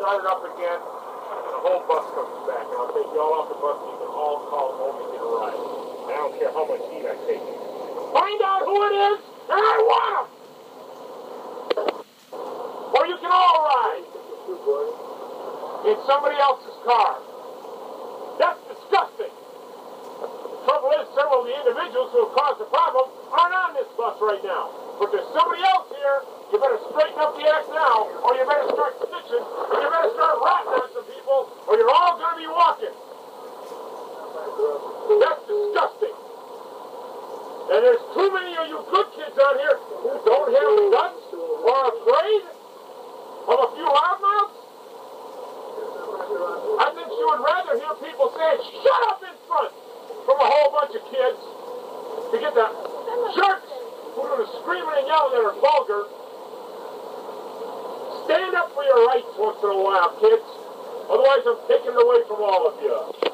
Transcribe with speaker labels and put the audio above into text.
Speaker 1: start it up again, and the whole bus comes back, and I'll take you all off the bus, and you can all call home and get a ride. I don't care how much heat I take. Find out who it is, and I want him! Or you can all ride in somebody else's car. That's disgusting. The Trouble is, several of the individuals who have caused the problem aren't on this bus right now. But there's somebody else here. You better straighten up the act now, or you better start stitching, or you better start ratting on some people, or you're all going to be walking. That's disgusting. And there's too many of you good kids out here who don't have guts or are afraid of a few loudmouths. I think you would rather hear people say, shut up in front, from a whole bunch of kids to get the jerks who are screaming and yelling that are vulgar. Once in a while, kids. Otherwise, I'm taking it away from all of you.